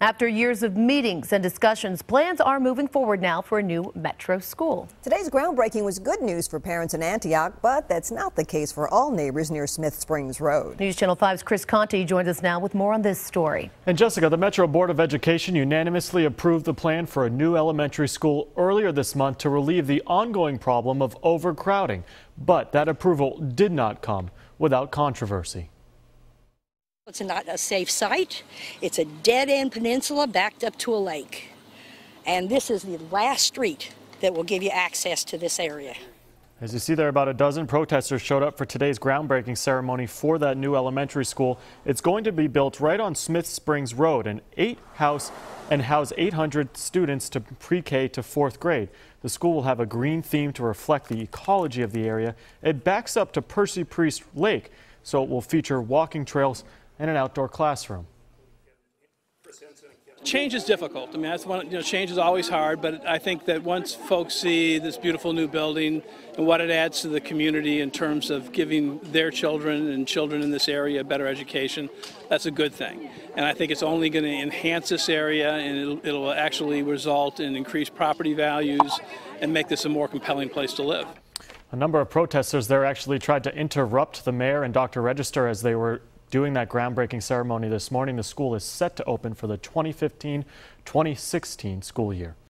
After years of meetings and discussions, plans are moving forward now for a new metro school. Today's groundbreaking was good news for parents in Antioch, but that's not the case for all neighbors near Smith Springs Road. News Channel 5's Chris Conte joins us now with more on this story. And Jessica, the Metro Board of Education unanimously approved the plan for a new elementary school earlier this month to relieve the ongoing problem of overcrowding. But that approval did not come without controversy. It's not a safe site. It's a dead-end peninsula backed up to a lake. And this is the last street that will give you access to this area. As you see there, about a dozen protesters showed up for today's groundbreaking ceremony for that new elementary school. It's going to be built right on Smith Springs Road, an eight house and house 800 students to pre-K to fourth grade. The school will have a green theme to reflect the ecology of the area. It backs up to Percy Priest Lake, so it will feature walking trails and an outdoor classroom. Change is difficult. I mean, that's one. You know, change is always hard. But I think that once folks see this beautiful new building and what it adds to the community in terms of giving their children and children in this area a better education, that's a good thing. And I think it's only going to enhance this area, and it'll, it'll actually result in increased property values and make this a more compelling place to live. A number of protesters there actually tried to interrupt the mayor and Dr. Register as they were doing that groundbreaking ceremony this morning. The school is set to open for the 2015-2016 school year.